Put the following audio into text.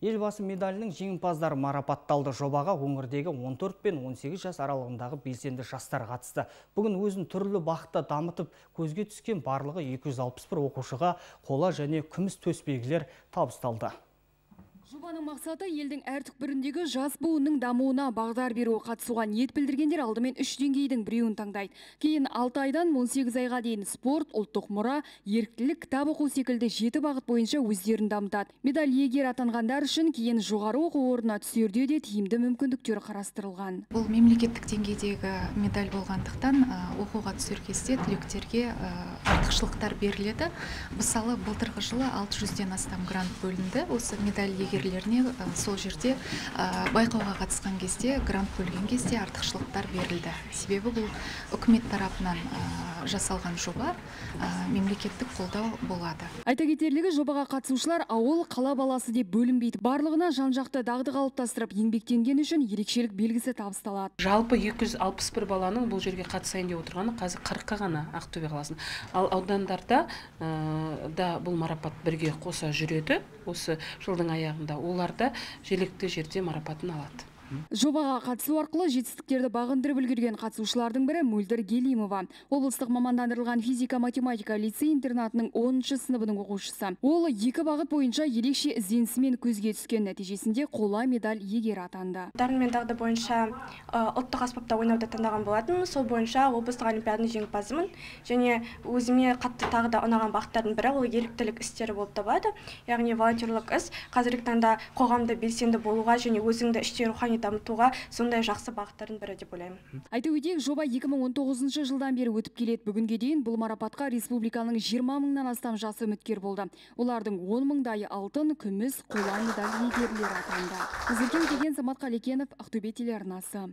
Елбасы медалінің жеңімпаздары марапатталды жобаға өңірдегі 14 пен 18 жас аралығындағы белсенді жастар қатысты. Бүгін өзін түрлі бақытта дамытып, көзге түскен барлығы 261 оқушыға қола және күміс төсбелгілер табысталды. Жобаның мақсаты елдің әр түкпіріндегі жас буынның дамуына бағдар беру қатысуға ниет білдіргендер алдымен үш деңгейдің біреуін таңдайды. Кейін 6 айдан 18 айға дейін спорт, ұлттық мұра, еріктілік, кітап оқу секілді жеті бағыт бойынша өздерін дамытады. Медаль егер атанғандар үшін кейін жоғары оқу орнына түсерде де тиімді мүмкіндіктер қарастырылған. Бұл мемлекеттік деңгейдегі медаль болғандықтан оқуға түсер кезде түлектерге артықшылықтар беріледі. Мысалы, былтырғы жылы 600-ден астам грант бөлінді. Осы медаль егер дәрігерлеріне сол жерде байқауға қатысқан кезде грант бөлген кезде артықшылықтар берілді. Себебі бұл үкімет тарапынан жасалған жоба мемлекеттік қолдау болады. Айта кетерлігі жобаға қатысушылар ауыл қала баласы деп бөлінбейді. Барлығына жан жақты дағды қалыптастырып еңбектенген үшін ерекшелік белгісі табысталады. Жалпы 261 баланың бұл жерге қатысайын деп отырғаны қазір қырыққа ғана ақтөбе қаласында. Ал аудандарда да бұл марапат бірге қоса жүреді. Осы жылдың аяғында олар да желекті жерде марапатын алады. Жобаға қатысу арқылы жетістіктерді бағындырып үлгерген қатысушылардың бірі Мөлдір Гелимова. Облыстық мамандандырылған физика-математика лицей интернатының 10 сыныбының оқушысы. Ол екі бағыт бойынша ерекше ізденісімен көзге түскен нәтижесінде қола медаль егер атанды. Дарын мен дағды бойынша ұлттық аспапта ойнауды таңдаған болатын. Сол бойынша облыстық олимпиаданың жеңімпазымын және өзіме қатты тағы да ұнаған бағыттардың бірі ол еріктілік істері болып табылады. Яғни волонтерлік іс қазіргі таңда қоғамда белсенді болуға және өзіңді іште рухани дамытуға сондай жақсы бағыттардың бірі деп ойлаймын. Айта өтейік жоба 2019 жылдан бері өтіп келеді. Бүгінге дейін бұл марапатқа республиканың 20 мыңнан астам жасы үміткер болды. Олардың 10 мыңдайы алтын күміс қола медаль иегерлері атанды. Назеркен деген самат қалекенов ақтөбе телеарнасы.